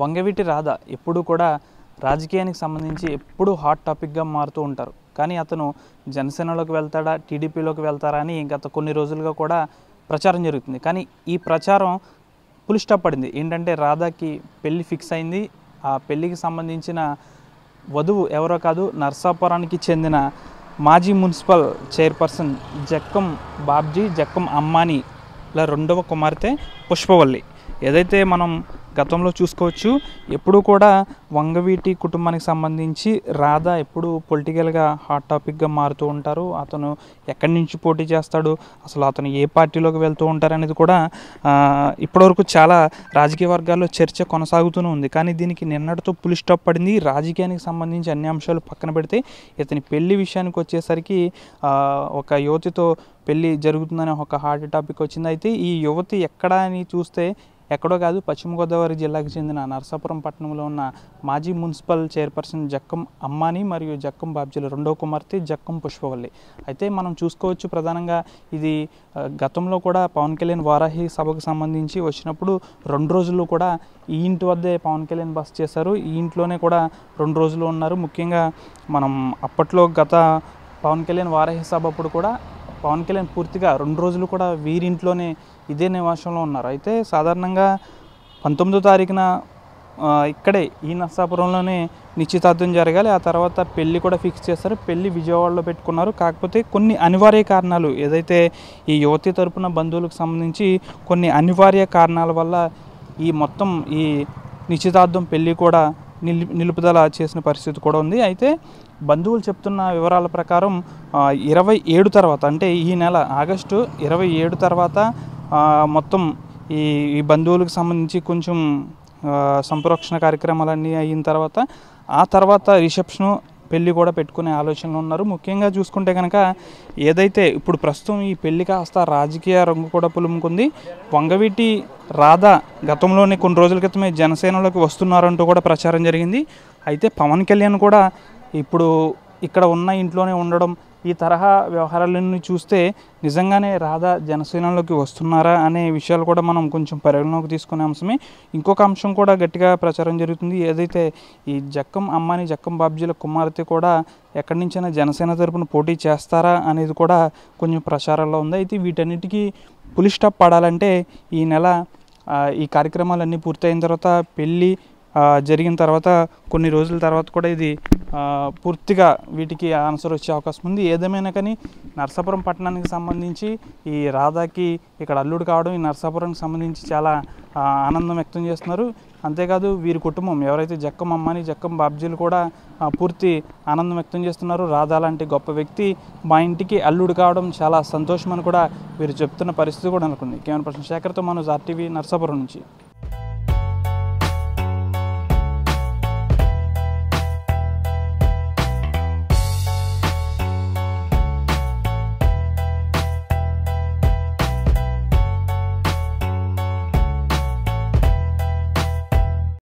వంగవీటి రాధ ఎప్పుడూ కూడా రాజకీయానికి సంబంధించి ఎప్పుడూ హాట్ టాపిక్గా మారుతూ ఉంటారు. కానీ అతను జనసేనలోకి వెళ్తాడా టీడీపీలోకి వెళ్తారా అని గత కొన్ని రోజులుగా కూడా ప్రచారం జరుగుతుంది. కానీ ఈ ప్రచారం పులిష్టపడింది స్టాప్ పడింది. ఏంటంటే రాధాకి పెళ్ళి ఫిక్స్ అయింది. ఆ పెళ్ళికి సంబంధించిన వధువు ఎవరో కాదు నర్సాపురానికి చెందిన మాజీ మున్సిపల్ చైర్పర్సన్ జక్కం బాబ్జీ జక్కం అమ్మానీల రెండవ కుమార్తె పుష్పవల్లి. ఏదైతే మనం గతంలో చూసుకోవచ్చు. ఎప్పుడూ కూడా వంగవీటి కుటుంబానికి సంబంధించి రాధా ఎప్పుడు పొలిటికల్గా హాట్ టాపిక్గా మారుతూ ఉంటారు. అతను ఎక్కడి నుంచి పోటీ చేస్తాడు? అసలు అతను ఏ పార్టీలోకి వెళ్తూ ఉంటారు అనేది కూడా ఇప్పటివరకు చాలా రాజకీయ వర్గాల్లో చర్చ కొనసాగుతూనే ఉంది. కానీ దీనికి నిన్నటితో పులి స్టాప్ పడింది. రాజకీయానికి సంబంధించి అన్ని అంశాలు పక్కన పెడితే ఇతని పెళ్ళి విషయానికి వచ్చేసరికి ఒక యువతితో పెళ్ళి జరుగుతుందనే ఒక హార్ట్ టాపిక్ వచ్చింది. అయితే ఈ యువతి ఎక్కడ అని చూస్తే ఎక్కడో కాదు పశ్చిమ గోదావరి జిల్లాకు చెందిన నరసాపురం పట్టణంలో ఉన్న మాజీ మున్సిపల్ చైర్పర్సన్ జక్కం అమ్మాని మరియు జక్కం బాబ్జీల రెండో కుమార్తె జక్కం పుష్పవల్లి. అయితే మనం చూసుకోవచ్చు ప్రధానంగా ఇది గతంలో కూడా పవన్ కళ్యాణ్ వారాహి సభకు సంబంధించి వచ్చినప్పుడు రెండు రోజులు కూడా ఈ ఇంటి వద్దే పవన్ కళ్యాణ్ బస్ చేశారు. ఈ ఇంట్లోనే కూడా రెండు రోజులు ఉన్నారు. ముఖ్యంగా మనం అప్పట్లో గత పవన్ కళ్యాణ్ వారాహి సభ అప్పుడు కూడా పవన్ కళ్యాణ్ పూర్తిగా రెండు రోజులు కూడా వీరింట్లోనే ఇదే నివాసంలో ఉన్నారు. అయితే సాధారణంగా పంతొమ్మిదో తారీఖున ఇక్కడే ఈ నర్సాపురంలోనే నిశ్చితార్థం జరగాలి. ఆ తర్వాత పెళ్ళి కూడా ఫిక్స్ చేస్తారు. పెళ్ళి విజయవాడలో పెట్టుకున్నారు. కాకపోతే కొన్ని అనివార్య కారణాలు ఏదైతే ఈ యువతి తరపున బంధువులకు సంబంధించి కొన్ని అనివార్య కారణాల వల్ల ఈ మొత్తం ఈ నిశ్చితార్థం పెళ్ళి కూడా నిలి నిలుపుదల చేసిన పరిస్థితి కూడా ఉంది. అయితే బంధువులు చెప్తున్న వివరాల ప్రకారం ఇరవై ఏడు తర్వాత అంటే ఈ నెల ఆగస్టు ఇరవై ఏడు తర్వాత మొత్తం ఈ ఈ బంధువులకు సంబంధించి కొంచెం సంప్రోక్షణ కార్యక్రమాలన్నీ అయిన తర్వాత ఆ తర్వాత రిసెప్షను పెళ్ళి కూడా పెట్టుకునే ఆలోచనలు ఉన్నారు. ముఖ్యంగా చూసుకుంటే కనుక ఏదైతే ఇప్పుడు ప్రస్తుతం ఈ పెళ్ళి కాస్త రాజకీయ రంగు కూడా పులుముకుంది. వంగవీటి రాధా గతంలోనే కొన్ని రోజుల క్రితమే జనసేనలోకి వస్తున్నారంటూ కూడా ప్రచారం జరిగింది. అయితే పవన్ కళ్యాణ్ కూడా ఇప్పుడు ఇక్కడ ఉన్న ఇంట్లోనే ఉండడం ఈ తరహా వ్యవహారాలన్నీ చూస్తే నిజంగానే రాధా జనసేనలోకి వస్తున్నారా అనే విషయాలు కూడా మనం కొంచెం పరిగణలోకి తీసుకునే అంశమే. ఇంకొక అంశం కూడా గట్టిగా ప్రచారం జరుగుతుంది. ఏదైతే ఈ జక్కం అమ్మాని జక్కం బాబ్జీల కుమార్తె కూడా ఎక్కడి నుంచైనా జనసేన తరపున పోటీ చేస్తారా అనేది కూడా కొంచెం ప్రచారంలో ఉంది. అయితే వీటన్నిటికీ పులి స్టాప్ పడాలంటే ఈ నెల ఈ కార్యక్రమాలన్నీ పూర్తయిన తర్వాత పెళ్ళి జరిగిన తర్వాత కొన్ని రోజుల తర్వాత కూడా ఇది పూర్తిగా వీటికి ఆన్సర్ వచ్చే అవకాశం ఉంది. ఏదేమైనా కానీ నర్సాపురం పట్టణానికి సంబంధించి ఈ రాధాకి ఇక్కడ అల్లుడు కావడం ఈ నర్సాపురానికి సంబంధించి చాలా ఆనందం వ్యక్తం చేస్తున్నారు. అంతేకాదు వీరి కుటుంబం ఎవరైతే జక్కం అమ్మని జక్కం బాబ్జీలు కూడా పూర్తి ఆనందం వ్యక్తం చేస్తున్నారు. రాధా లాంటి గొప్ప వ్యక్తి మా ఇంటికి అల్లుడు కావడం చాలా సంతోషం అని కూడా వీరు చెప్తున్న పరిస్థితి కూడా అనుకుంది కేవలం ప్రశ్న శేఖర్తో మనోజ్ ఆర్టీవీ నర్సాపురం నుంచి.